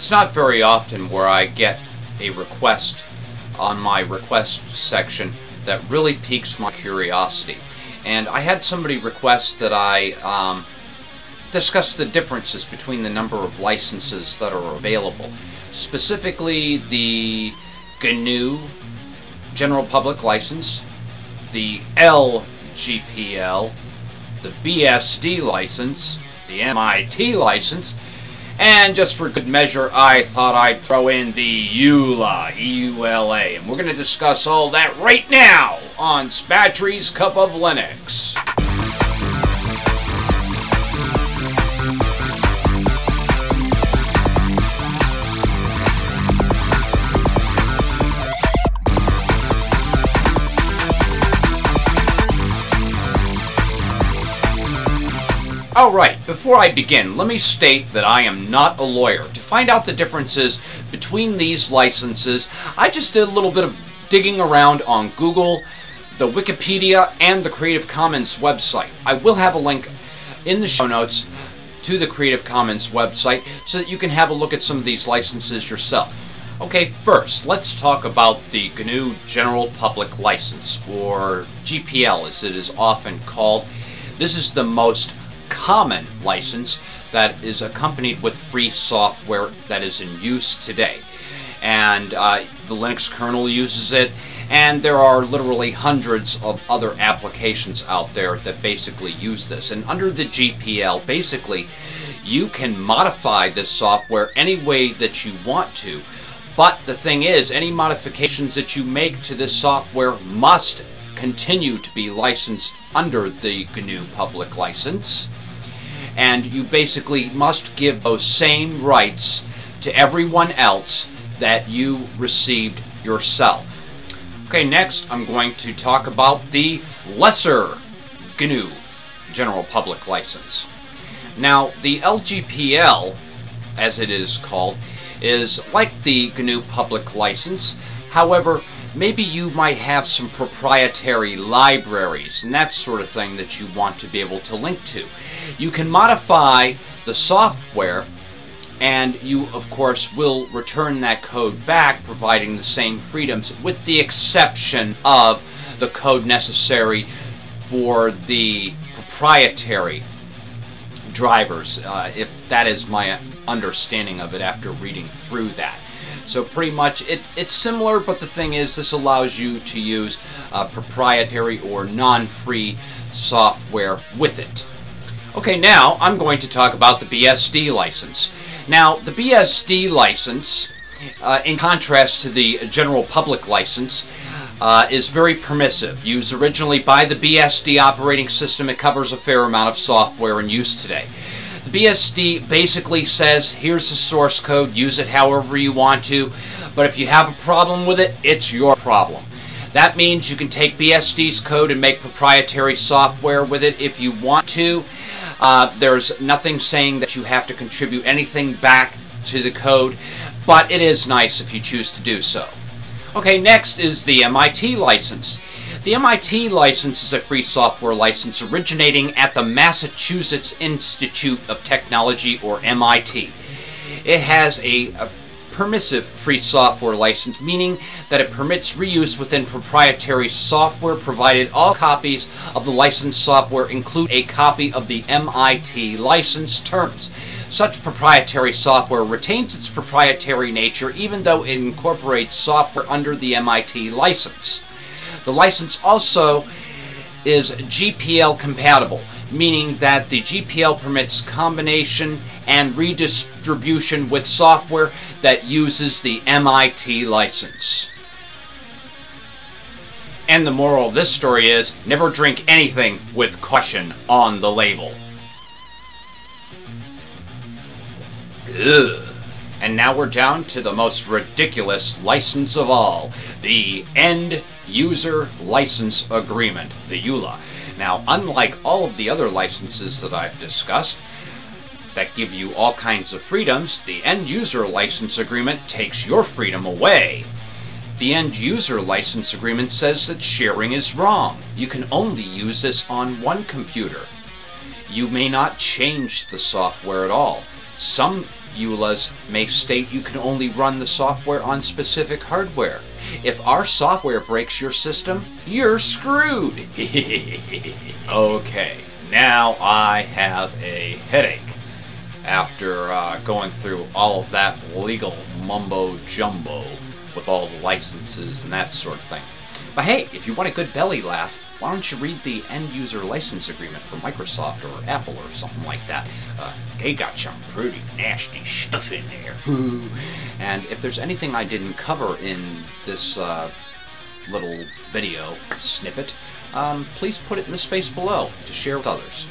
it's not very often where I get a request on my request section that really piques my curiosity. And I had somebody request that I um, discuss the differences between the number of licenses that are available. Specifically, the GNU General Public License, the LGPL, the BSD license, the MIT license, and just for good measure, I thought I'd throw in the EULA, E-U-L-A, and we're going to discuss all that right now on Spatry's Cup of Linux. Alright, before I begin, let me state that I am not a lawyer. To find out the differences between these licenses, I just did a little bit of digging around on Google, the Wikipedia, and the Creative Commons website. I will have a link in the show notes to the Creative Commons website so that you can have a look at some of these licenses yourself. Okay, first, let's talk about the GNU General Public License, or GPL as it is often called. This is the most common license that is accompanied with free software that is in use today. And uh, the Linux kernel uses it, and there are literally hundreds of other applications out there that basically use this. And under the GPL, basically, you can modify this software any way that you want to. But the thing is, any modifications that you make to this software must continue to be licensed under the GNU public license and you basically must give those same rights to everyone else that you received yourself. Okay, next I'm going to talk about the lesser GNU General Public License. Now, the LGPL, as it is called, is like the GNU Public License. However, maybe you might have some proprietary libraries and that sort of thing that you want to be able to link to. You can modify the software and you of course will return that code back providing the same freedoms with the exception of the code necessary for the proprietary drivers uh, if that is my understanding of it after reading through that. So pretty much it's, it's similar, but the thing is this allows you to use uh, proprietary or non-free software with it. Okay, now I'm going to talk about the BSD license. Now, the BSD license, uh, in contrast to the general public license, uh, is very permissive. Used originally by the BSD operating system, it covers a fair amount of software in use today. BSD basically says, here's the source code, use it however you want to, but if you have a problem with it, it's your problem. That means you can take BSD's code and make proprietary software with it if you want to. Uh, there's nothing saying that you have to contribute anything back to the code, but it is nice if you choose to do so. Okay, next is the MIT license. The MIT license is a free software license originating at the Massachusetts Institute of Technology, or MIT. It has a, a permissive free software license, meaning that it permits reuse within proprietary software provided all copies of the licensed software include a copy of the MIT license terms. Such proprietary software retains its proprietary nature even though it incorporates software under the MIT license. The license also is GPL compatible, meaning that the GPL permits combination and redistribution with software that uses the MIT license. And the moral of this story is, never drink anything with caution on the label. Ugh. And now we're down to the most ridiculous license of all, the End User License Agreement, the EULA. Now, unlike all of the other licenses that I've discussed, that give you all kinds of freedoms, the End User License Agreement takes your freedom away. The End User License Agreement says that sharing is wrong. You can only use this on one computer. You may not change the software at all. Some EULAs may state you can only run the software on specific hardware. If our software breaks your system, you're screwed. okay, now I have a headache after uh, going through all of that legal mumbo jumbo with all the licenses and that sort of thing. But hey, if you want a good belly laugh, why don't you read the end user license agreement for Microsoft or Apple or something like that? Uh, they got some pretty nasty stuff in there. and if there's anything I didn't cover in this uh, little video snippet, um, please put it in the space below to share with others.